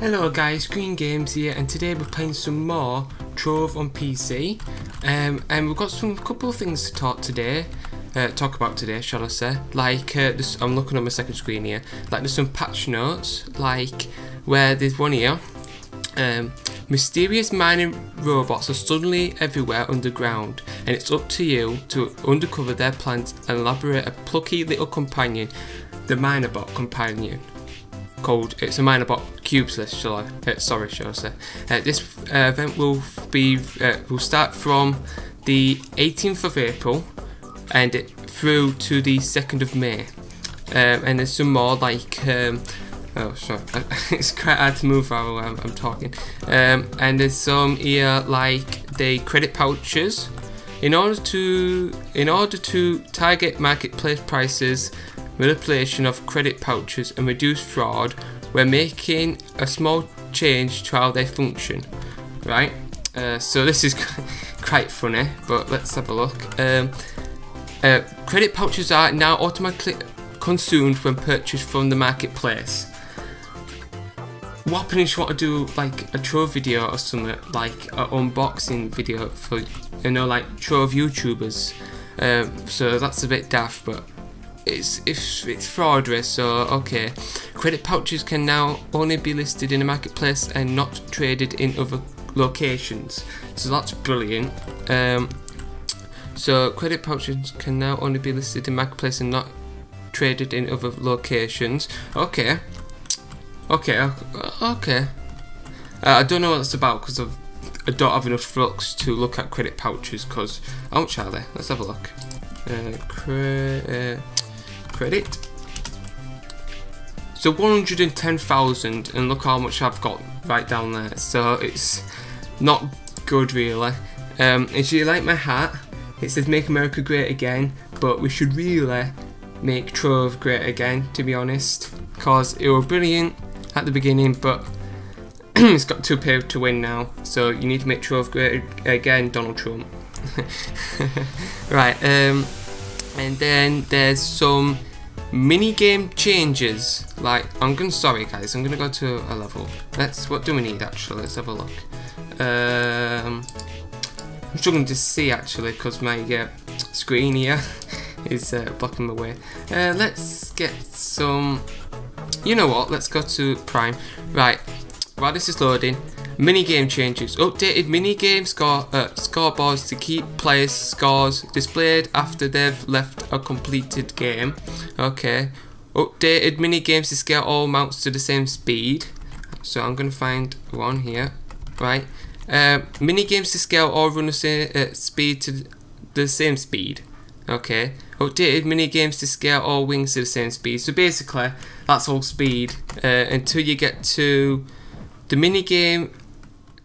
Hello guys, Screen Games here and today we're playing some more Trove on PC um, and we've got some couple of things to talk today, uh, talk about today shall I say, like uh, this, I'm looking on my second screen here, like there's some patch notes, like where there's one here, um, mysterious mining robots are suddenly everywhere underground and it's up to you to uncover their plans and elaborate a plucky little companion, the Minerbot companion called it's a minor Minerbot cubes list shall I? Uh, sorry shall I say? Uh, this uh, event will be uh, will start from the 18th of April and it through to the 2nd of May. Um, and there's some more like um, oh sorry it's quite hard to move while I'm, I'm talking. Um, and there's some here like the credit pouches in order to in order to target marketplace prices manipulation of credit pouches and reduce fraud we're making a small change to how they function right? Uh, so this is quite funny but let's have a look. Um, uh, credit pouches are now automatically consumed when purchased from the marketplace. You want to do like a Trove video or something like an unboxing video for you know like Trove of YouTubers? Um, so that's a bit daft but it's it's it's fraudery so okay. Credit pouches can now only be listed in a marketplace and not traded in other locations. So that's brilliant. Um, so credit pouches can now only be listed in marketplace and not traded in other locations. Okay. Okay okay. Uh, I don't know what that's about because I don't have enough flux to look at credit pouches because ouch are they let's have a look. Uh, cre uh, credit. So 110,000 and look how much I've got right down there. So it's not good really. Um, if you like my hat, it says make America great again, but we should really make Trove great again to be honest. Because it was brilliant at the beginning but it's got two pay to win now. So you need to make Trove great again, Donald Trump. right, um, and then there's some mini game changes. Like I'm gonna sorry guys I'm gonna go to a level. Let's what do we need actually? Let's have a look. Um, I'm struggling to see actually because my uh, screen here is uh, blocking my way. Uh, let's get some you know what? Let's go to prime. Right. While this is loading Mini game changes. Updated mini game score uh, scoreboards to keep players' scores displayed after they've left a completed game. Okay. Updated mini games to scale all mounts to the same speed. So I'm gonna find one here. Right. Uh, mini games to scale all run the same uh, speed to the same speed. Okay. Updated mini games to scale all wings to the same speed. So basically, that's all speed uh, until you get to the mini game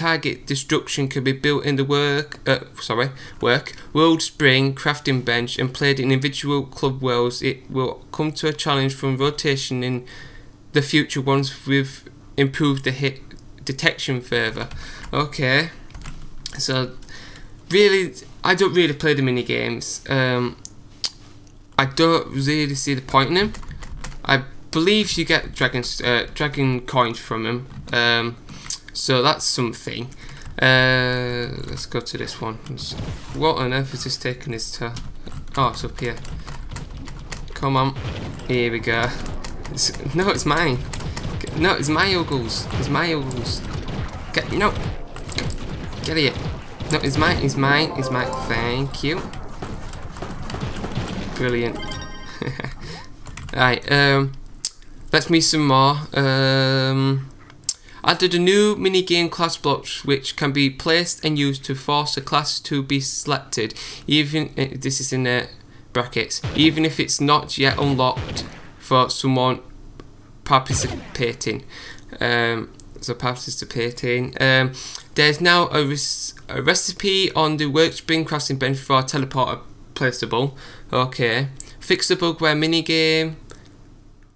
target destruction can be built in the work, uh, sorry, work, world spring, crafting bench and played in individual club worlds. It will come to a challenge from rotation in the future once we've improved the hit detection further. Okay, so really, I don't really play the mini games. Um, I don't really see the point in them. I believe you get dragon uh, dragon coins from them. Um, so that's something. Uh, let's go to this one. What on earth is this taking us to? Oh, it's up here. Come on. Here we go. It's, no, it's mine. No, it's my ogles. It's my ogles. Get no. Get here. No, it's mine. It's mine. It's mine. Thank you. Brilliant. right. Um. Let's meet some more. Um added a new minigame class blocks which can be placed and used to force a class to be selected even uh, this is in the brackets even if it's not yet unlocked for someone participating um, so participating um, there's now a, a, recipe on the workspring crafting bench for teleporter placeable okay fix the bug where minigame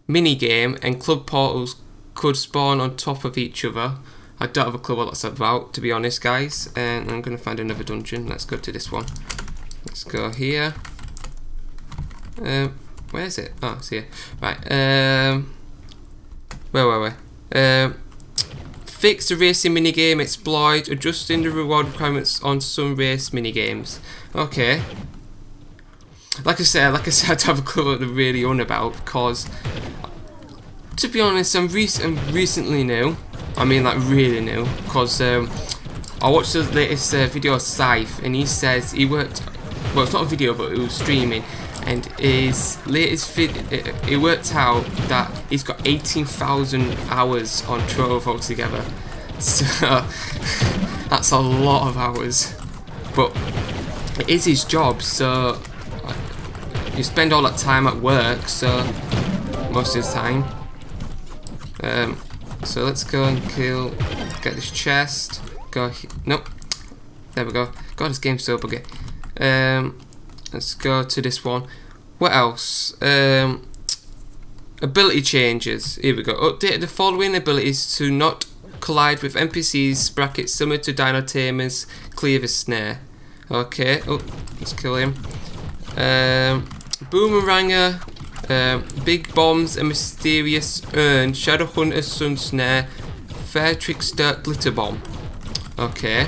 minigame and club portals could spawn on top of each other. I don't have a clue what that's about, to be honest, guys. And I'm going to find another dungeon. Let's go to this one. Let's go here. Um, where is it? Oh, it's here. Right. Um, where were we? Um, Fix the racing minigame, exploit, adjusting the reward requirements on some race minigames. Okay. Like I said, like I said, I don't have a clue what they're really on about because, to be honest, I'm, rec I'm recently new. I mean, like really new, because um, I watched the latest uh, video of Scythe, and he says he worked. Well, it's not a video, but it was streaming, and his latest vid it, worked out that he's got 18,000 hours on Trove altogether so that's a lot of hours but it is his job so you spend all that time at work so most of the time um, so let's go and kill get this chest go nope there we go god this game's so buggy um, Let's go to this one. What else? Um, ability changes. Here we go. Update the following abilities to not collide with NPCs, brackets similar to Dino Tamer's Cleaver Snare. Okay, oh, let's kill him. Um, Boomeranger, um, Big Bombs, a Mysterious Urn, Shadowhunter Sun Snare, Fae Trickster Glitter Bomb. Okay.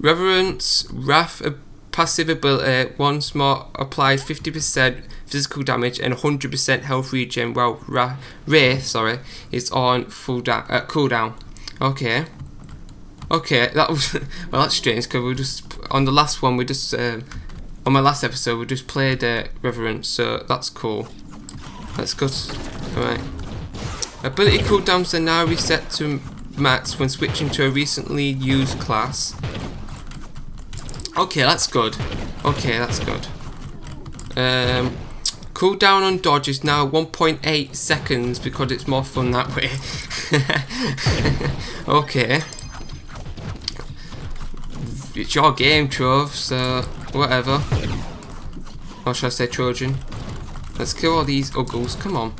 Reverence, Wrath, a passive ability, once more applies 50% physical damage and 100% health regen while Ra Wraith sorry, is on full uh, cooldown. Okay. Okay, that was well that's strange because we just on the last one we just um, on my last episode we just played uh, Reverence so that's cool. Let's go. Alright. Ability cooldowns are now reset to max when switching to a recently used class. Okay, that's good. Okay, that's good. Um, cooldown on dodge is now 1.8 seconds because it's more fun that way. okay. It's your game, Trove, so whatever. Or should I say Trojan? Let's kill all these uggles. Come on.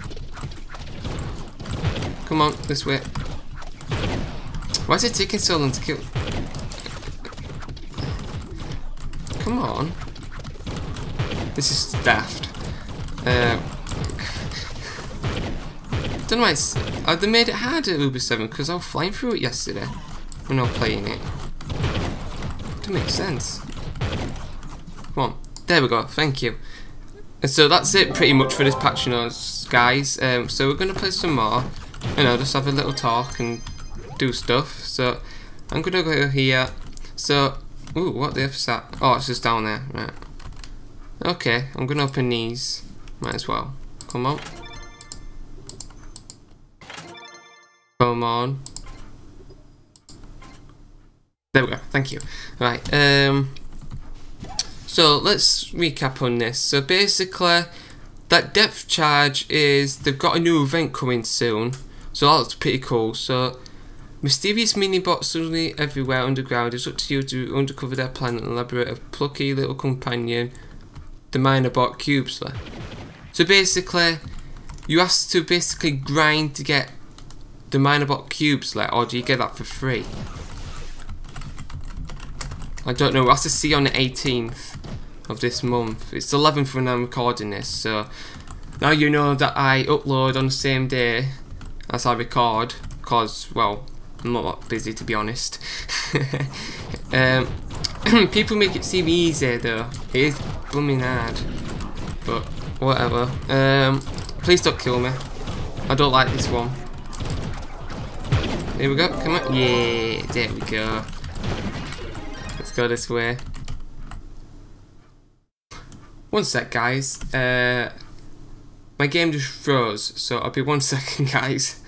Come on, this way. Why is it taking so long to kill? Come on. This is daft. Uh, don't know why it's... Uh, they made it hard at Uber 7 because I was flying through it yesterday when I was playing it. Doesn't make sense. There we go. Thank you. And so that's it pretty much for this patch notes, guys. Um, so we're going to play some more. You know, just have a little talk and do stuff. So I'm going to go here. So Ooh, what the F is that? Oh, it's just down there. Right. Okay, I'm gonna open these. Might as well. Come on. Come on. There we go. Thank you. Right. Um. So let's recap on this. So basically, that depth charge is they've got a new event coming soon. So that's pretty cool. So Mysterious mini-bots suddenly everywhere underground. It's up to you to uncover their plan and elaborate a plucky little companion, the Minobot Cubesler. So basically, you have to basically grind to get the Minobot Cubesler, or do you get that for free? I don't know, we'll have to see on the 18th of this month. It's the 11th when I'm recording this, so now you know that I upload on the same day as I record, because, well, I'm not that busy to be honest. um, people make it seem easy though. It is blooming hard. But whatever. Um, please don't kill me. I don't like this one. Here we go. Come on. Yeah, there we go. Let's go this way. One sec, guys. Uh, my game just froze, so I'll be one second, guys.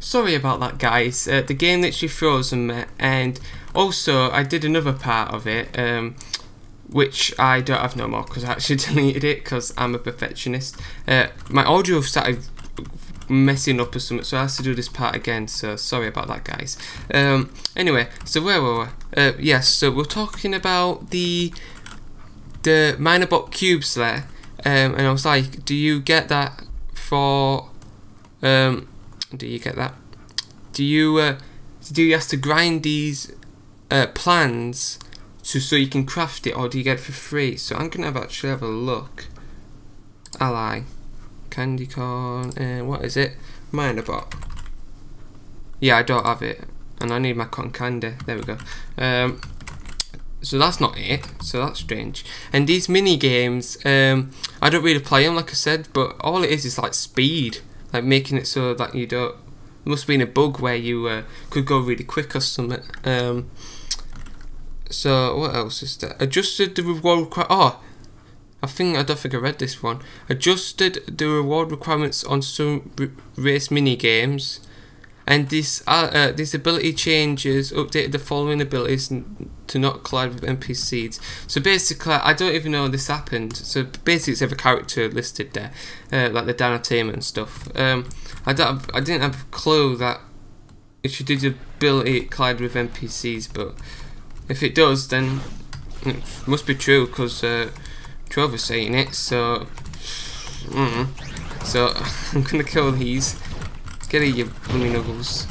Sorry about that guys, uh, the game literally frozen me and also I did another part of it um, which I don't have no more because I actually deleted it because I'm a perfectionist. Uh, my audio started messing up or something so I have to do this part again so sorry about that guys. Um, anyway, so where were we? Uh, yes, so we're talking about the the Minobot cubes there um, and I was like do you get that for um, do you get that? Do you uh, do you have to grind these uh, plans to so you can craft it, or do you get it for free? So I'm gonna have actually have a look. Ally, candy corn. Uh, what is it? Minobot. Yeah, I don't have it, and I need my cotton candy. There we go. Um, so that's not it. So that's strange. And these mini games, um, I don't really play them, like I said, but all it is is like speed, like making it so that you don't. There must have been a bug where you uh, could go really quick or something. Um, so what else is there? Adjusted the reward. Oh, I think I don't think I read this one. Adjusted the reward requirements on some race mini games, and this uh, uh, this ability changes updated the following abilities to not collide with NPCs. So basically, I don't even know this happened. So basically, it's every character listed there, uh, like the Dan Tamer and stuff. Um, I don't. I didn't have a clue that it should do the ability it collide with NPCs, but if it does, then it must be true because. Uh, Trover's saying it, so... Mm, so, I'm gonna kill these. Get it, you bunny nuggles.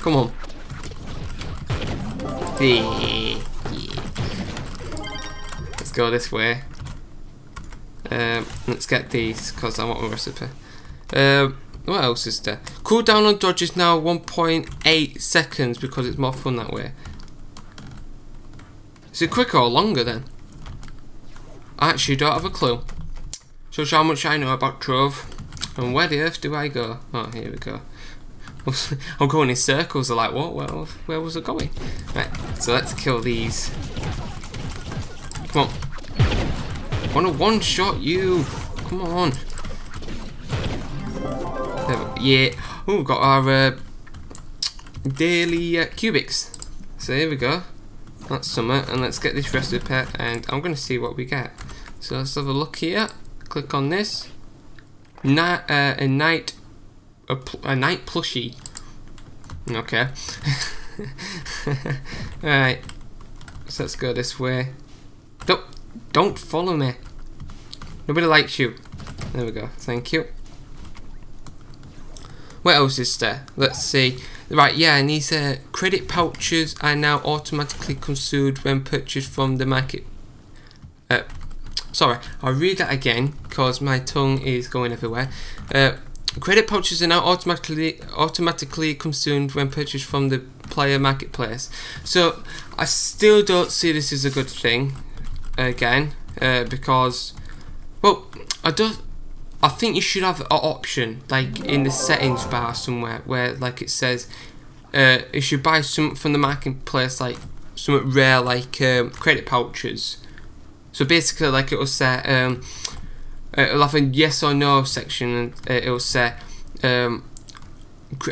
Come on. Yeah. Let's go this way. Um, let's get these, because I want a recipe. Um, what else is there? Cooldown on dodge is now 1.8 seconds because it's more fun that way. Is it quicker or longer then? I actually don't have a clue. So how much I know about Trove. And where the earth do I go? Oh, here we go. I'm going in circles. They're like, what? Well, where was it going? Right, so let's kill these. Come on. I want to one-shot you. Come on. Yeah. Oh, we've got our uh, daily uh, cubits. So here we go. That's summer, and let's get this recipe, and I'm going to see what we get. So let's have a look here. Click on this. Night, uh, a night, a, a knight plushie. Okay. Alright. So let's go this way. Don't, don't follow me. Nobody likes you. There we go. Thank you. What else is there? Let's see. Right, yeah, and these uh, credit pouches are now automatically consumed when purchased from the market. Sorry, I'll read that again because my tongue is going everywhere. Uh, credit pouches are now automatically automatically consumed when purchased from the player marketplace. So I still don't see this as a good thing. Again, uh, because well, I don't. I think you should have an option like in the settings bar somewhere where like it says uh, you should buy some from the marketplace like something rare like um, credit pouches so basically, like it will say, um, uh, it'll have a yes or no section, and uh, it will say um,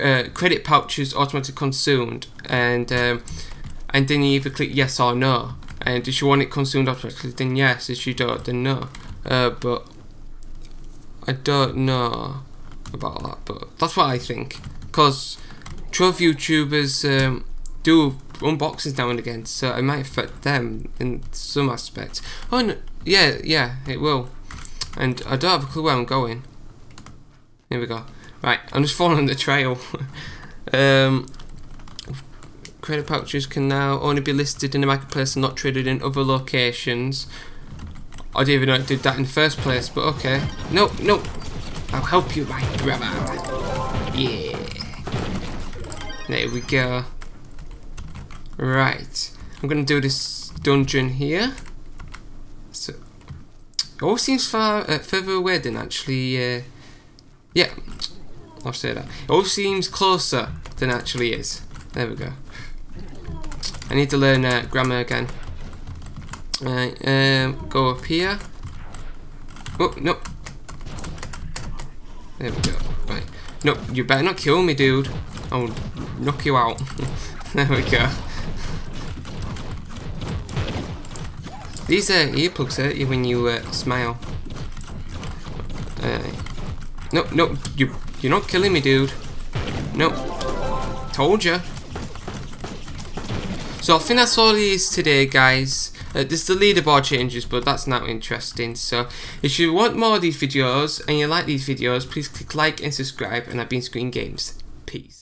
uh, credit pouches automatically consumed, and um, and then you either click yes or no. And if you want it consumed automatically, then yes. If you don't, then no. Uh, but I don't know about that, but that's what I think. Because Trove YouTubers um, do unboxings now and again, so it might affect them in some aspects. Oh, no, yeah, yeah, it will. And I don't have a clue where I'm going. Here we go. Right, I'm just following the trail. um, credit pouches can now only be listed in the marketplace and not traded in other locations. I didn't even know it did that in the first place, but okay. No, no. I'll help you, my brother. Yeah. There we go. Right, I'm gonna do this dungeon here. So, it all seems far uh, further away than actually. Uh, yeah, I'll say that. It all seems closer than actually is. There we go. I need to learn uh, grammar again. Right, um, go up here. Oh no. There we go. Right. No, you better not kill me, dude. I'll knock you out. there we go. These uh, earplugs hurt you when you uh, smile. Uh, no, no, you, you're not killing me, dude. No. Told ya. So I think that's all it is today, guys. Uh, there's the leaderboard changes, but that's not interesting. So if you want more of these videos and you like these videos, please click like and subscribe. And I've been Screen Games. Peace.